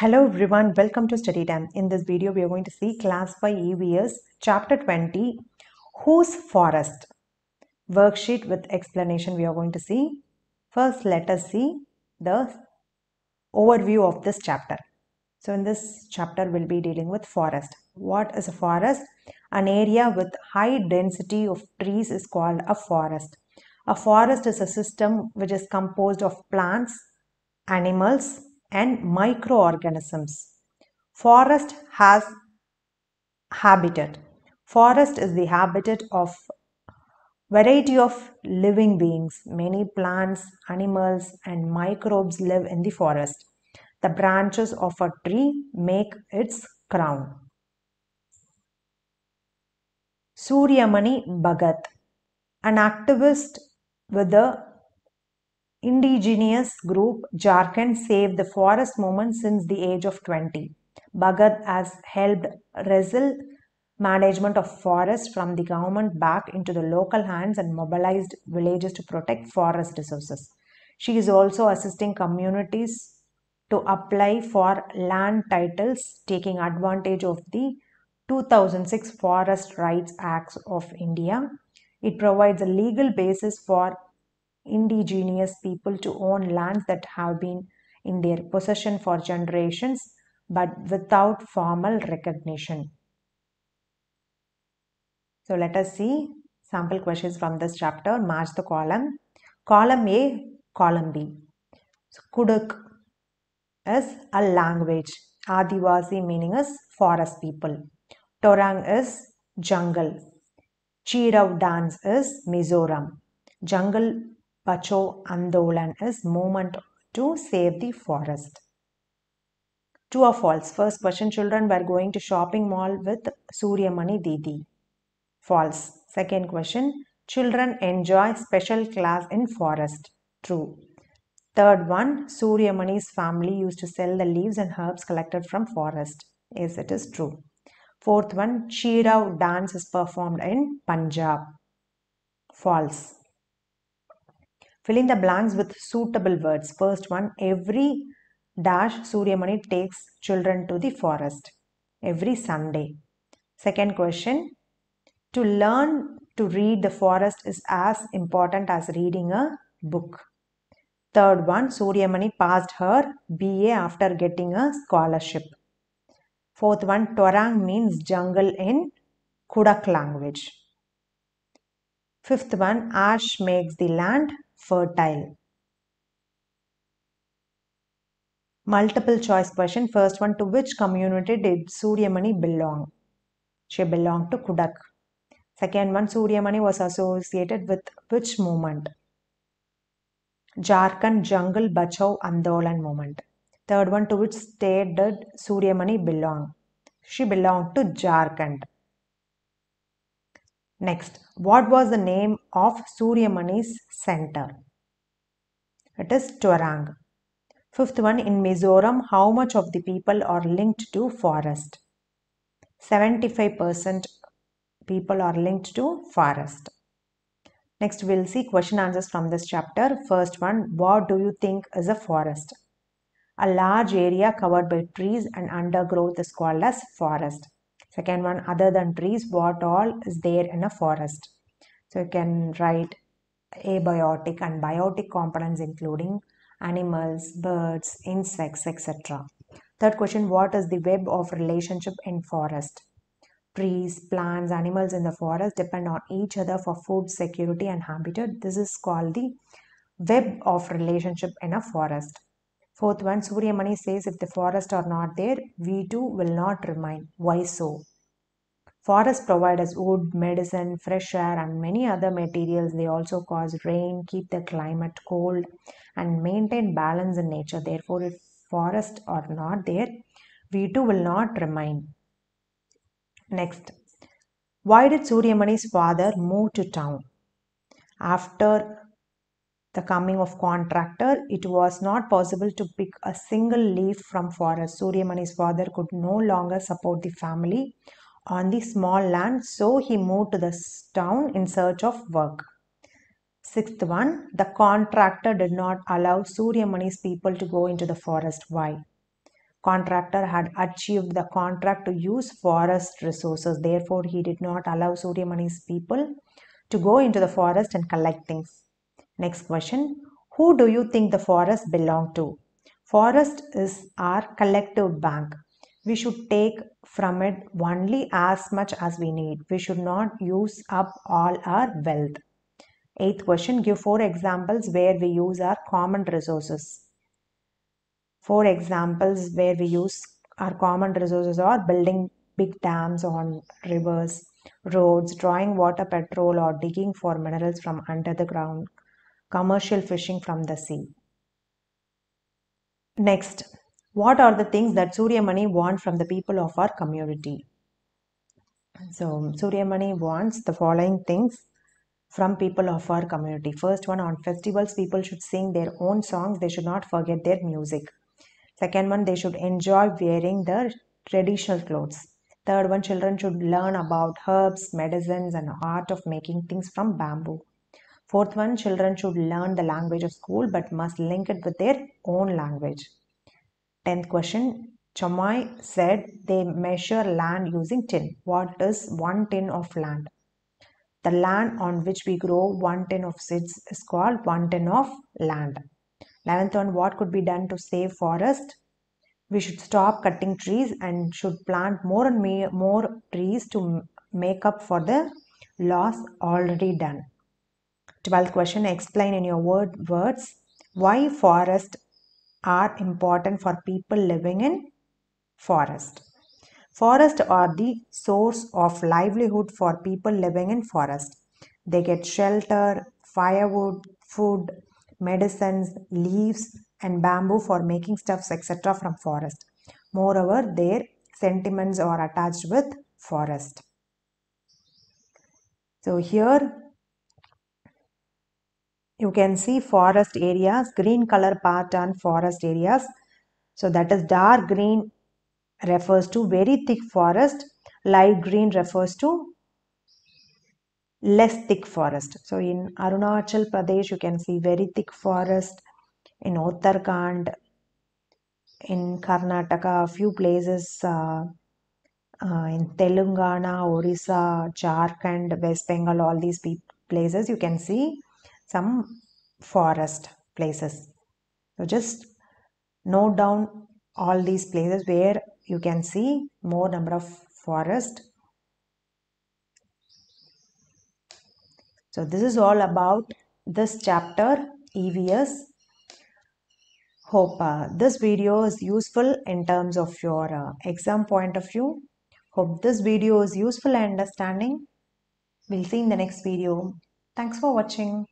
Hello everyone, welcome to Study Time. In this video, we are going to see Class 5 EVS Chapter 20 Whose Forest? Worksheet with explanation we are going to see. First, let us see the overview of this chapter. So, in this chapter, we'll be dealing with forest. What is a forest? An area with high density of trees is called a forest. A forest is a system which is composed of plants, animals, and microorganisms. Forest has habitat. Forest is the habitat of variety of living beings. Many plants, animals, and microbes live in the forest. The branches of a tree make its crown. Suryamani Bhagat, an activist with the indigenous group Jharkhand saved the forest movement since the age of 20. Bhagat has helped wrestle management of forests from the government back into the local hands and mobilized villages to protect forest resources. She is also assisting communities to apply for land titles, taking advantage of the 2006 Forest Rights Acts of India. It provides a legal basis for indigenous people to own lands that have been in their possession for generations but without formal recognition. So let us see sample questions from this chapter. Match the column. Column A, column B. So, Kudak is a language. Adivasi meaning is forest people. Torang is jungle. Chirav dance is Mizoram. Jungle Bachao Andolan is movement to save the forest. True or false? First question children were going to shopping mall with Suryamani Didi. False. Second question children enjoy special class in forest. True. Third one Suryamani's family used to sell the leaves and herbs collected from forest. Yes, it is true. Fourth one Chirav dance is performed in Punjab. False. Fill in the blanks with suitable words. First one, every dash Suryamani takes children to the forest every Sunday. Second question, to learn to read the forest is as important as reading a book. Third one, Suryamani passed her BA after getting a scholarship. Fourth one, Torang means jungle in Kudak language. Fifth one, ash makes the land fertile. Multiple choice question. First one, to which community did Suryamani belong? She belonged to Kudak. Second one, Suryamani was associated with which movement? Jharkhand Jungle Bachao Andolan movement. Third one, to which state did Suryamani belong? She belonged to Jharkhand. Next, what was the name of Suryamani's center? It is Torang. Fifth one, in Mizoram, how much of the people are linked to forest? 75% people are linked to forest. Next, we'll see question answers from this chapter. First one, what do you think is a forest? A large area covered by trees and undergrowth is called as forest. Second one, other than trees, what all is there in a forest? So you can write abiotic and biotic components including animals, birds, insects, etc. Third question, what is the web of relationship in forest? Trees, plants, animals in the forest depend on each other for food, security and habitat. This is called the web of relationship in a forest. Fourth one, Suryamani says if the forest are not there, we too will not remain. Why so? Forests provide us wood, medicine, fresh air, and many other materials. They also cause rain, keep the climate cold, and maintain balance in nature. Therefore, if forests are not there, we too will not remain. Next, why did Suryamani's father move to town? After the coming of contractor, it was not possible to pick a single leaf from forest. Suryamani's father could no longer support the family on the small land, so he moved to the town in search of work. Sixth one, the contractor did not allow Suryamani's people to go into the forest. Why? contractor had achieved the contract to use forest resources. Therefore, he did not allow Suryamani's people to go into the forest and collect things. Next question Who do you think the forest belonged to? Forest is our collective bank. We should take from it only as much as we need. We should not use up all our wealth. Eighth question Give four examples where we use our common resources. Four examples where we use our common resources are building big dams on rivers, roads, drawing water petrol, or digging for minerals from under the ground, commercial fishing from the sea. Next, what are the things that Suryamani wants from the people of our community? So, Suryamani wants the following things from people of our community. First one, on festivals, people should sing their own songs. They should not forget their music. Second one, they should enjoy wearing their traditional clothes. Third one, children should learn about herbs, medicines, and art of making things from bamboo. Fourth one, children should learn the language of school but must link it with their own language. Tenth question, Chamai said they measure land using tin. What is one tin of land? The land on which we grow one tin of seeds is called one tin of land. Eleventh one, what could be done to save forest? We should stop cutting trees and should plant more and more trees to make up for the loss already done. 12th question, explain in your word words why forests are important for people living in forest. Forests are the source of livelihood for people living in forest. They get shelter, firewood, food, medicines, leaves and bamboo for making stuffs etc. from forest. Moreover, their sentiments are attached with forest. So here you can see forest areas, green color part on forest areas. So that is dark green refers to very thick forest, light green refers to less thick forest. So in Arunachal Pradesh, you can see very thick forest. In Uttarakhand, in Karnataka, a few places uh, uh, in Telangana, Orissa, Jharkhand, West Bengal, all these places, you can see some forest places. So just note down all these places where you can see more number of forest So this is all about this chapter EVS. Hope uh, this video is useful in terms of your uh, exam point of view. Hope this video is useful and understanding. We'll see in the next video. Thanks for watching.